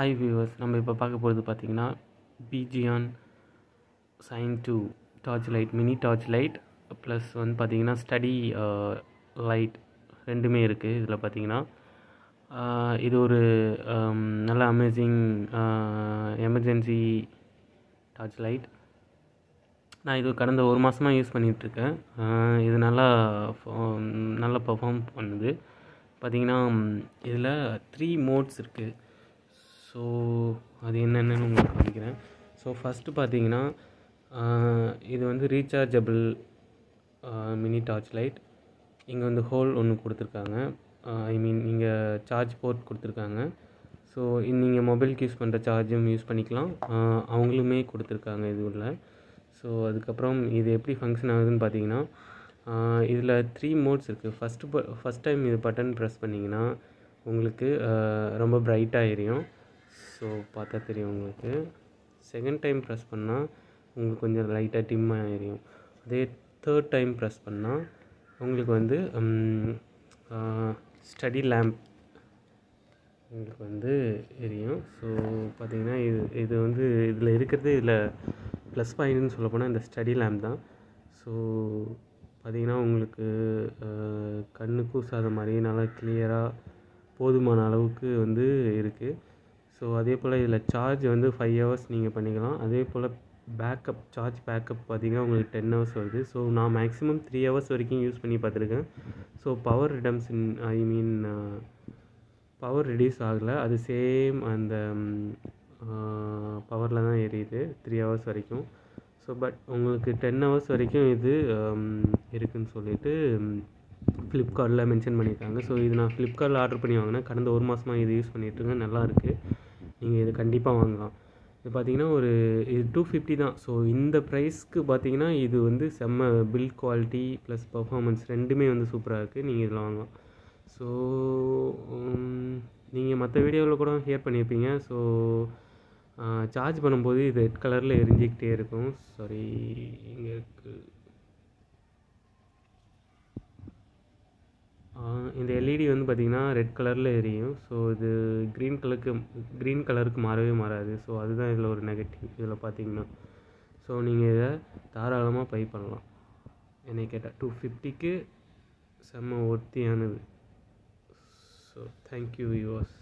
Hi viewers நம்ம இப்போ பார்க்க போகிறது பார்த்தீங்கன்னா Pigeon sign two torch light mini torch light plus வந்து பார்த்தீங்கன்னா ஸ்டடி லைட் uh, ரெண்டுமே இருக்குது இதில் பார்த்தீங்கன்னா uh, இது ஒரு um, நல்ல அமேசிங் எமர்ஜென்சி டார்ச் லைட் நான் இது கடந்த ஒரு மாதமாக யூஸ் பண்ணிகிட்ருக்கேன் uh, இது நல்லா ஃபோ- நல்லா பர்ஃபார்ம் பண்ணுது. பார்த்தீங்கன்னா இதில் த்ரீ மோட்ஸ் இருக்குது ஸோ அது என்னென்னு உங்களுக்கு காமிக்கிறேன். ஸோ ஃபஸ்ட்டு பார்த்தீங்கன்னா இது வந்து ரீசார்ஜபிள் மினி டார்ச் லைட் இங்கே வந்து ஹோல் ஒன்று கொடுத்துருக்காங்க. ஐ மீன் இங்கே சார்ஜ் போர்ட் கொடுத்துருக்காங்க. ஸோ நீங்கள் மொபைலுக்கு யூஸ் பண்ணுற சார்ஜும் யூஸ் பண்ணிக்கலாம். அவங்களுமே கொடுத்துருக்காங்க இது உள்ள. ஸோ அதுக்கப்புறம் இது எப்படி ஃபங்க்ஷன் ஆகுதுன்னு பார்த்தீங்கன்னா இதில் த்ரீ மோட்ஸ் இருக்குது ஃபஸ்ட்டு ஃபஸ்ட் டைம் இது பட்டன் ப்ரெஸ் பண்ணிங்கன்னா உங்களுக்கு ரொம்ப பிரைட்டாக எரியும். ஸோ பார்த்தா தெரியும் உங்களுக்கு. செகண்ட் டைம் ப்ரெஸ் பண்ணால் உங்களுக்கு கொஞ்சம் லைட்டாக டிம்மாக எரியும் அதே தேர்ட் டைம் ப்ரெஸ் பண்ணால் உங்களுக்கு வந்து ஸ்டடி லேம்ப் உங்களுக்கு வந்து எரியும். ஸோ பார்த்தீங்கன்னா இது இது வந்து இதில் இருக்கிறது இதில் ப்ளஸ் பாயிண்ட்னு சொல்ல போனால் இந்த ஸ்டடி லேம்ப் தான். ஸோ பார்த்தீங்கன்னா உங்களுக்கு அஹ், கண்ணு கூசாத மாதிரி நல்லா கிளியராக போதுமான அளவுக்கு வந்து இருக்குது ஸோ அதே போல் இதில் சார்ஜ் வந்து ஃபைவ் ஹவர்ஸ் நீங்கள் பண்ணிக்கலாம். அதே போல் பேக்கப் சார்ஜ் பேக்கப் பார்த்தீங்கன்னா உங்களுக்கு டென் ஹவர்ஸ் வருது. ஸோ நான் மேக்ஸிமம் த்ரீ ஹவர்ஸ் வரைக்கும் யூஸ் பண்ணி பார்த்துருக்கேன் so power redemption I mean power reduce ஆகலை. அது சேம் அந்த பவரில் தான் எரியுது த்ரீ ஹவர்ஸ் வரைக்கும். ஸோ பட் உங்களுக்கு டென் ஹவர்ஸ் வரைக்கும் இது இருக்குதுன்னு சொல்லிவிட்டு சொல்லிட்டு ஃப்ளிப்கார்ட்டில் மென்ஷன் பண்ணியிருக்காங்க ஸோ இது நான் ஃப்ளிப்கார்ட்டில் ஆர்டர் பண்ணி வாங்கினேன். கடந்த ஒரு மாதமாக இது யூஸ் பண்ணிகிட்ருக்கேன் நல்லா இருக்குது நீங்கள் இது கண்டிப்பாக வாங்கலாம். இது பார்த்தீங்கன்னா ஒரு இது டூ ஃபிஃப்டி தான். ஸோ இந்த ப்ரைஸ்க்கு பார்த்தீங்கன்னா இது வந்து செம்ம பில்ட் குவாலிட்டி ப்ளஸ் பர்ஃபாமன்ஸ் ரெண்டுமே வந்து சூப்பராக இருக்குது நீங்கள் இதில் வாங்கலாம். ஸோ நீங்கள் மற்ற வீடியோவில் கூட ஹியர் பண்ணியிருப்பீங்க ஸோ சார்ஜ் பண்ணும்போது இது ரெட் கலரில் எரிஞ்சிக்கிட்டே இருக்கும். சாரி இங்கே இருக்குது இந்த எல்இடி வந்து பார்த்திங்கன்னா ரெட் கலரில் எரியும். ஸோ இது க்ரீன் கலருக்கு க்ரீன் கலருக்கு மாறவே மாறாது. ஸோ அதுதான் இதில் ஒரு நெகட்டிவ் இதில் பார்த்தீங்கன்னா ஸோ நீங்கள் இதை தாராளமாக பை பண்ணலாம். என்னை கேட்டால் டூ ஃபிஃப்டிக்கு செம்ம ஒர்த்தியானது ஸோ தேங்க்யூ யூஸ்